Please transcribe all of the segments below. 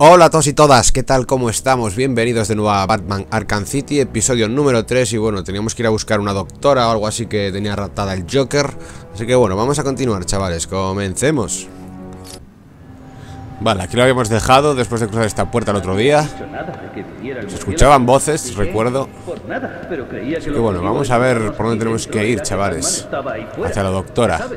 Hola a todos y todas, ¿qué tal? ¿Cómo estamos? Bienvenidos de nuevo a Batman Arkham City, episodio número 3 Y bueno, teníamos que ir a buscar una doctora o algo así que tenía ratada el Joker. Así que bueno, vamos a continuar, chavales, comencemos. Vale, aquí lo habíamos dejado después de cruzar esta puerta el otro día. Se escuchaban voces, recuerdo. Así que bueno, vamos a ver por dónde tenemos que ir, chavales Hacia la doctora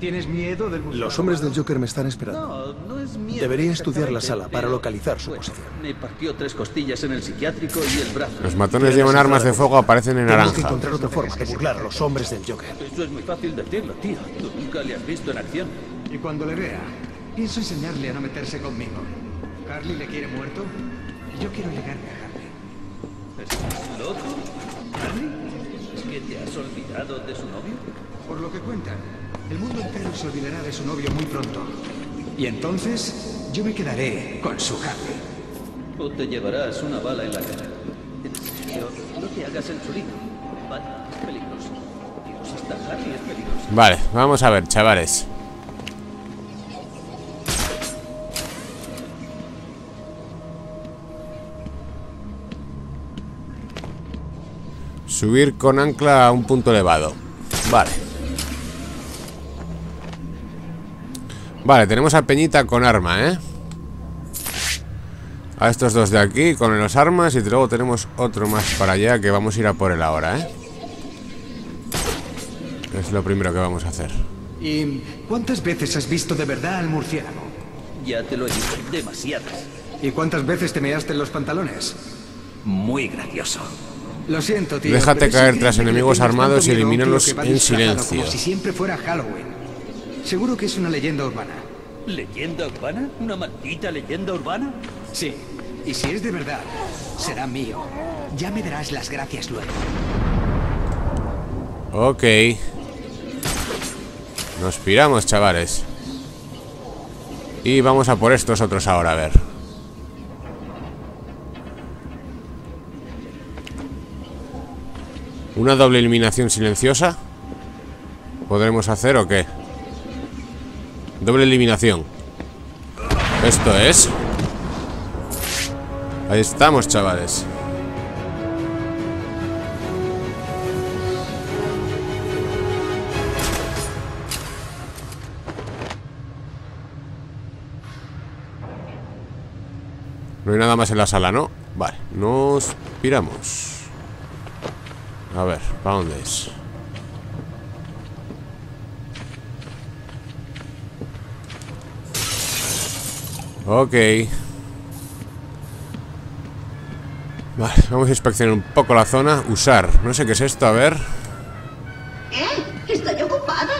¿Tienes miedo del museo? Los hombres del Joker me están esperando. No, no es miedo. Debería estudiar la sala para localizar su bueno, posición. Me partió tres costillas en el psiquiátrico y el brazo. Los matones llevan armas de fuego, aparecen en Tenemos que naranja encontrar otra forma de burlar a los hombres del Joker. Eso es muy fácil decirlo, tío. Tú nunca le has visto en acción. Y cuando le vea, pienso enseñarle a no meterse conmigo. ¿Carly le quiere muerto? Yo quiero llegarme a Carly. ¿Estás loco? ¿Carly? ¿Es que te has olvidado de su novio? Por lo que cuentan, el mundo entero se olvidará de su novio muy pronto. Y entonces, yo me quedaré con su Carly. ¿O te llevarás una bala en la cara? En serio, no te hagas el chulito. Batman es peligroso. Dios, hasta Harry es peligroso. Vale, vamos a ver, chavales Subir con ancla a un punto elevado Vale Vale, tenemos a Peñita con arma, ¿eh? A estos dos de aquí con las armas Y luego tenemos otro más para allá Que vamos a ir a por él ahora, ¿eh? Es lo primero que vamos a hacer ¿Y cuántas veces has visto de verdad al murciélago? Ya te lo he dicho demasiadas. ¿Y cuántas veces te measte en los pantalones? Muy gracioso. Lo siento, tío. Déjate caer tras enemigos armados y elimínalos en silencio. Como si siempre fuera Halloween. Seguro que es una leyenda urbana. ¿Leyenda urbana? ¿Una maldita leyenda urbana? Sí. Y si es de verdad, será mío. Ya me darás las gracias luego. Ok Nos piramos, chavales Y vamos a por estos otros ahora, a ver ¿Una doble eliminación silenciosa? ¿Podremos hacer o qué? Doble eliminación Esto es Ahí estamos, chavales No hay nada más en la sala, ¿no? Vale, nos piramos A ver, ¿para dónde es? Ok. Vale, vamos a inspeccionar un poco la zona. Usar, no sé qué es esto, a ver. ¿Eh? Estoy ocupada.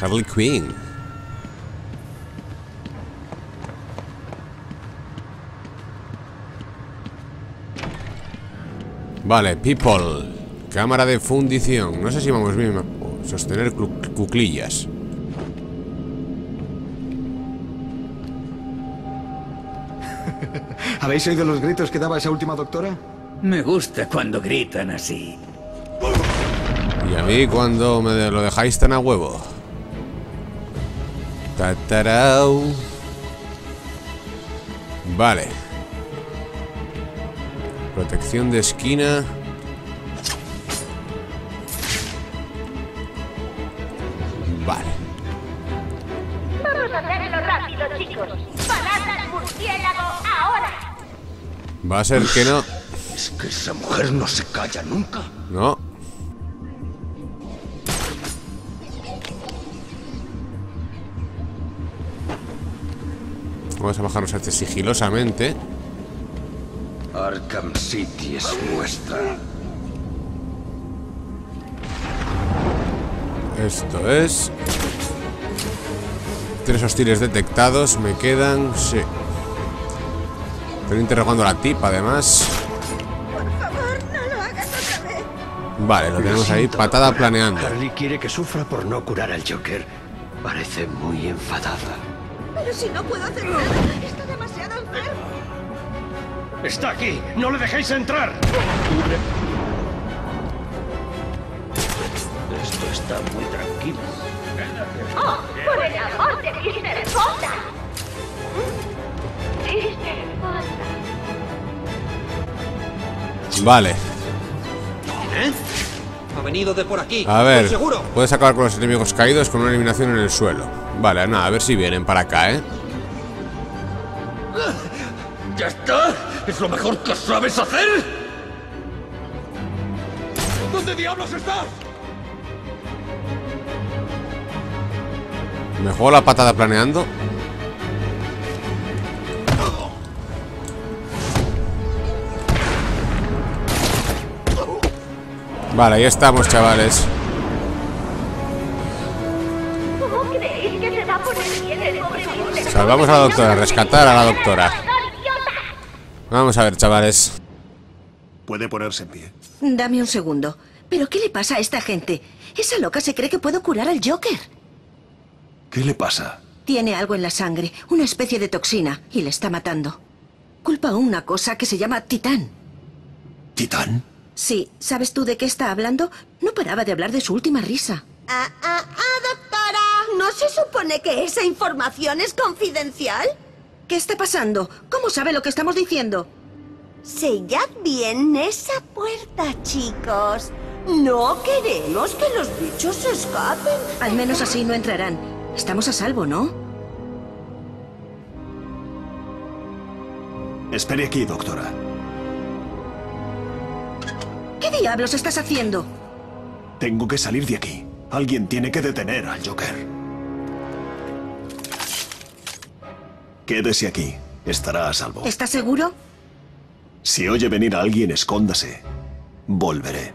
Harley Quinn. Vale, people. Cámara de fundición. No sé si vamos bien Sostener cuclillas ¿Habéis oído los gritos que daba esa última doctora? Me gusta cuando gritan así. Y a mí cuando me lo dejáis tan a huevo Tatarau Vale Protección de esquina Vale Vamos a hacerlo rápido, chicos. ¡Parad al murciélago! Va a ser que no. Es que esa mujer no se calla nunca. No. Vamos a bajarnos este sigilosamente. Arkham City es nuestra. Esto es. Tres hostiles detectados Me quedan, sí Estoy interrogando a la tipa además Por favor, no lo hagas otra vez. Vale, lo tenemos ahí, patada planeando Harley quiere que sufra por no curar al Joker. Parece muy enfadada. Pero si no puedo hacer nada, está demasiado enfermo. ¡Está aquí! ¡No le dejéis entrar! Esto está muy tranquilo. ¡Oh, por el amor de Mr. Potter! Vale, ¿Eh? Ha venido de por aquí. a ver. seguro. Puedes acabar con los enemigos caídos con una eliminación en el suelo. Vale, nada, a ver si vienen para acá, ¿eh? ¿Ya está? ¿Es lo mejor que sabes hacer? ¿Dónde diablos estás? Me juego la patada planeando. Vale, ahí estamos, chavales. ¿Cómo creéis que se va a poner bien el pobre Mr. Salvamos a la doctora, rescatar a la doctora. Vamos a ver, chavales. Puede ponerse en pie. Dame un segundo. ¿Pero qué le pasa a esta gente? Esa loca se cree que puedo curar al Joker. ¿Qué le pasa? Tiene algo en la sangre, una especie de toxina, y le está matando. Culpa a una cosa que se llama Titán. ¿Titán? Sí, ¿sabes tú de qué está hablando? No paraba de hablar de su última risa. Ah, ah, ah, doctora. ¿No se supone que esa información es confidencial? ¿Qué está pasando? ¿Cómo sabe lo que estamos diciendo? Sellad bien esa puerta, chicos. No queremos que los bichos se escapen. Al menos así no entrarán. Estamos a salvo, ¿no? Espere aquí, doctora. ¿Qué diablos estás haciendo? Tengo que salir de aquí. Alguien tiene que detener al Joker. Quédese aquí. Estará a salvo. ¿Estás seguro? Si oye venir a alguien, escóndase. Volveré.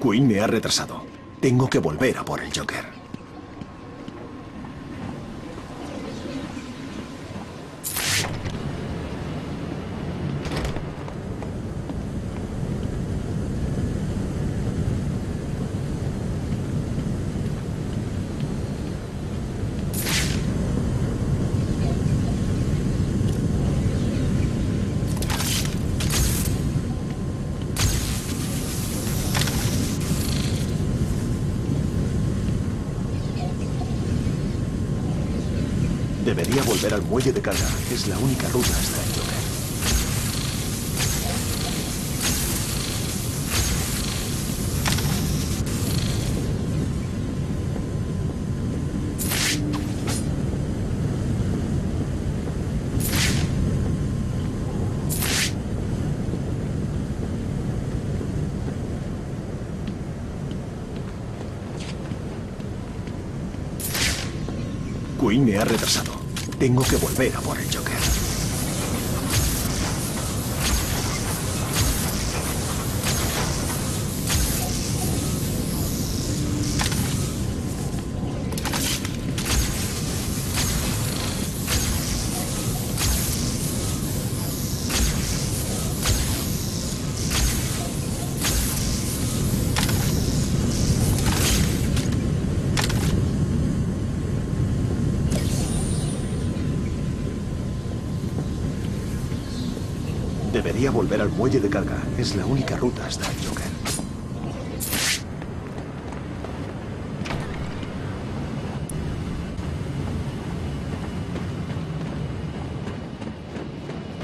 Queen me ha retrasado. Tengo que volver a por el Joker. Debería volver al muelle de carga. Es la única ruta hasta el Joker. Queen me ha retrasado. Tengo que volver a por el Joker. Debería volver al muelle de carga. Es la única ruta hasta el Joker.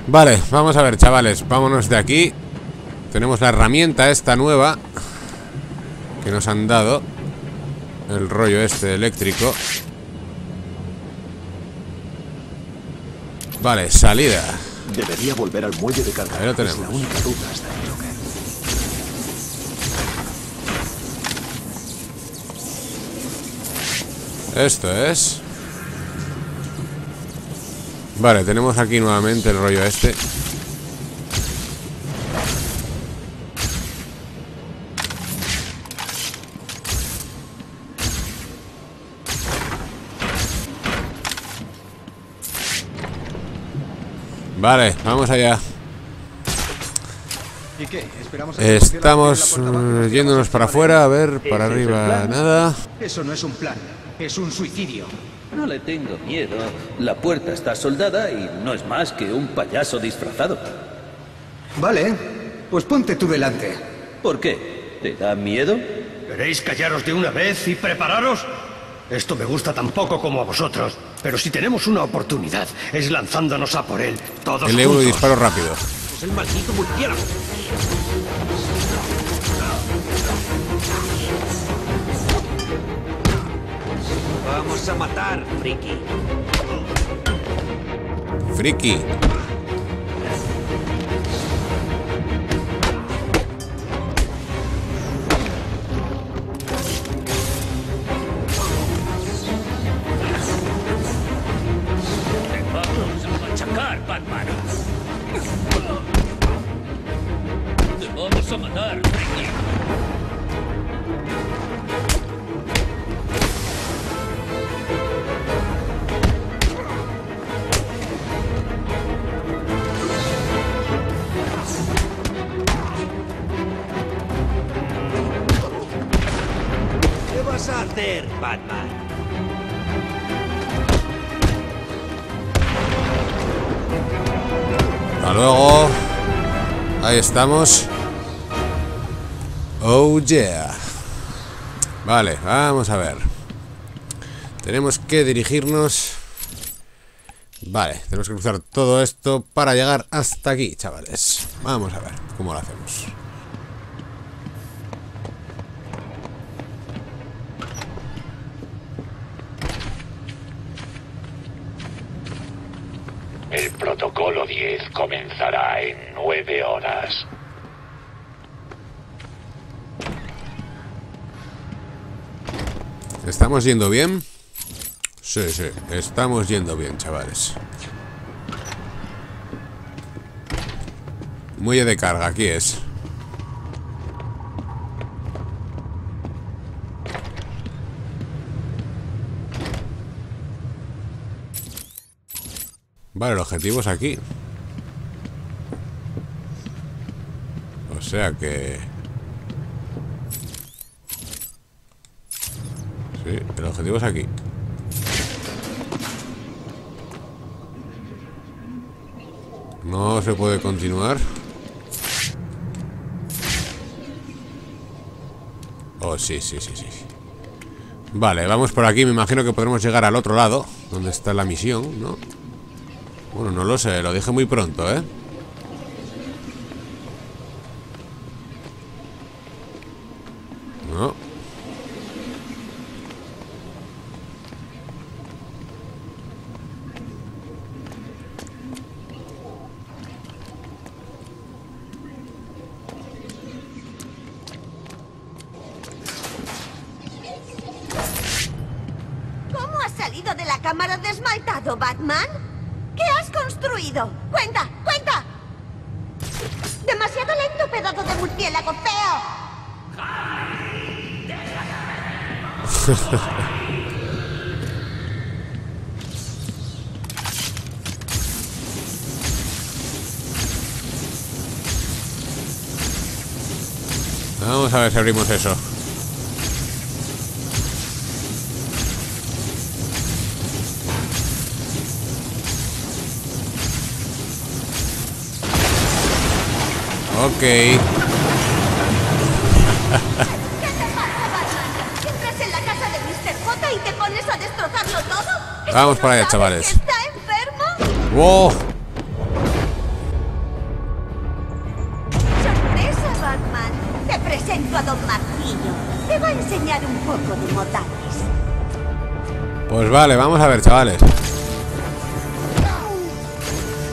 Vale, vamos a ver, chavales. Vámonos de aquí. Tenemos la herramienta esta nueva que nos han dado. El rollo este eléctrico. Vale, salida. Debería volver al muelle de carga. Ahí lo Es la tenemos. única ruta hasta el Joker. Esto es... Vale, tenemos aquí nuevamente el rollo este. Vale, vamos allá. ¿Y qué? ¿Esperamos a Estamos la eh, nos yéndonos para a afuera, a ver, para ¿Ese es el arriba, plan? nada. Eso no es un plan, es un suicidio. No le tengo miedo. La puerta está soldada y no es más que un payaso disfrazado. Vale, pues ponte tú delante. ¿Por qué? ¿Te da miedo? ¿Queréis callaros de una vez y prepararos? Esto me gusta tan poco como a vosotros. Pero si tenemos una oportunidad, es lanzándonos a por él, todos L1 y juntos. disparo rápido. Es el maldito murciélago. Vamos a matar, friki. Friki. Hacer, Batman? Hasta luego. Ahí estamos. Oh yeah. Vale, vamos a ver. Tenemos que dirigirnos. Vale, tenemos que cruzar todo esto para llegar hasta aquí, chavales. Vamos a ver cómo lo hacemos. El protocolo 10 comenzará en nueve horas. ¿Estamos yendo bien? Sí, sí, estamos yendo bien, chavales. Muelle de carga, aquí es. Vale, el objetivo es aquí. Sea que... Sí, el objetivo es aquí. No se puede continuar. Oh, sí, sí, sí, sí. Vale, vamos por aquí. Me imagino que podremos llegar al otro lado, donde está la misión, ¿no? Bueno, no lo sé, lo dije muy pronto, ¿eh? No. ¿Cómo has salido de la cámara desmaltado, Batman? ¿Qué has construido? ¡Cuenta! ¡Cuenta! Demasiado lento, de murciélago feo. Vamos a ver si abrimos eso. Ok. Y te pones a destrozarlo todo. ¿Es Vamos para allá, chavales. ¿Está enfermo? ¡Wow! ¡Sorpresa, Batman! Te presento a Don Martillo. Te va a enseñar un poco de modales. Pues vale, vamos a ver, chavales.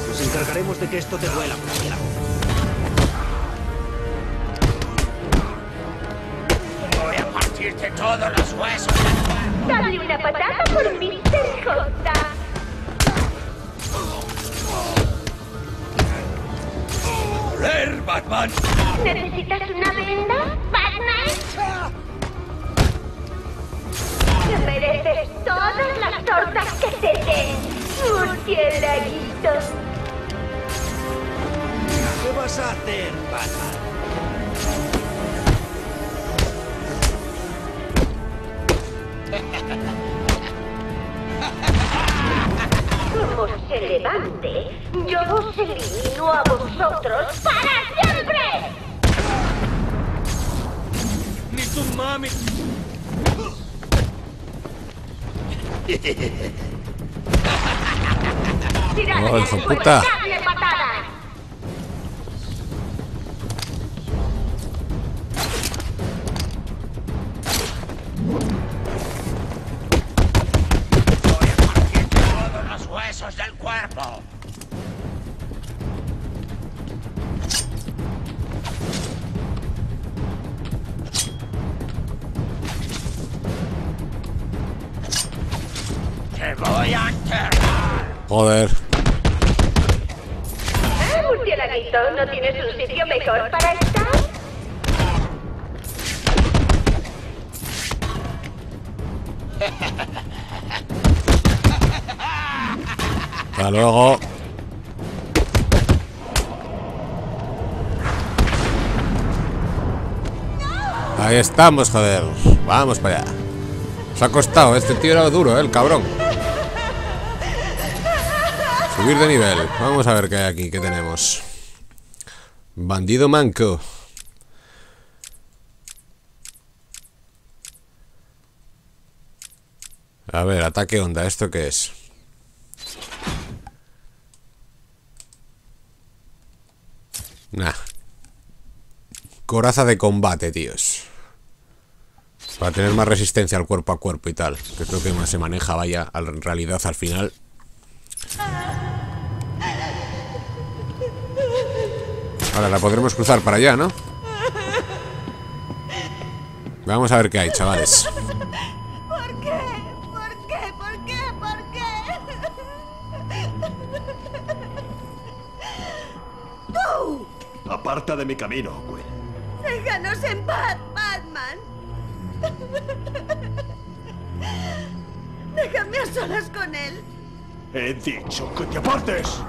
Nos encargaremos de que esto te duela. Voy a partirte todos los huesos. Dale una patada por Mr. J. ¡Joder, Batman! ¿Necesitas una venda, Batman? Te mereces todas las tortas que te den, murciélaguito. vas a hacer, Batman? Como se levante, yo os elimino a vosotros para siempre. ¡Ni tu mami! Oh, hijo puta. ¡Te voy a enterrar! Joder. ¿No tienes un sitio mejor para estar? Hasta luego. Ahí estamos, joder. Vamos para allá. Se ha costado. Este tío era duro, ¿eh? el cabrón. Subir de nivel. Vamos a ver qué hay aquí, qué tenemos. Bandido manco. A ver, ataque onda, ¿esto qué es? Nah. Coraza de combate, tíos. Para tener más resistencia al cuerpo a cuerpo y tal. Que lo que más se maneja, vaya, en realidad al final. Ahora la podremos cruzar para allá, ¿no? Vamos a ver qué hay, chavales. ¿Por qué? ¿Por qué? ¿Por qué? ¿Por qué? ¡Tú! Aparta de mi camino, Gwen. ¡Déjanos en paz, Batman! Déjame a solas con él. He dicho que te apartes.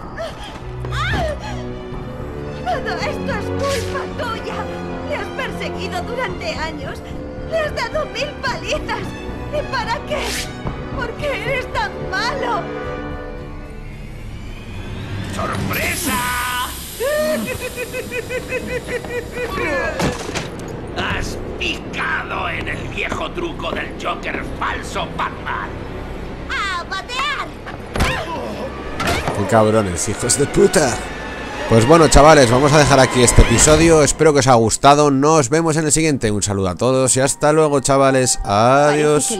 Todo esto es culpa tuya. Le has perseguido durante años. Le has dado mil palizas. ¿Y para qué? ¿Por qué eres tan malo? ¡Sorpresa! Has picado en el viejo truco del Joker falso, Batman. Qué cabrones, hijos de puta. Pues bueno, chavales, vamos a dejar aquí este episodio. Espero que os haya gustado. Nos vemos en el siguiente. Un saludo a todos y hasta luego, chavales. Adiós.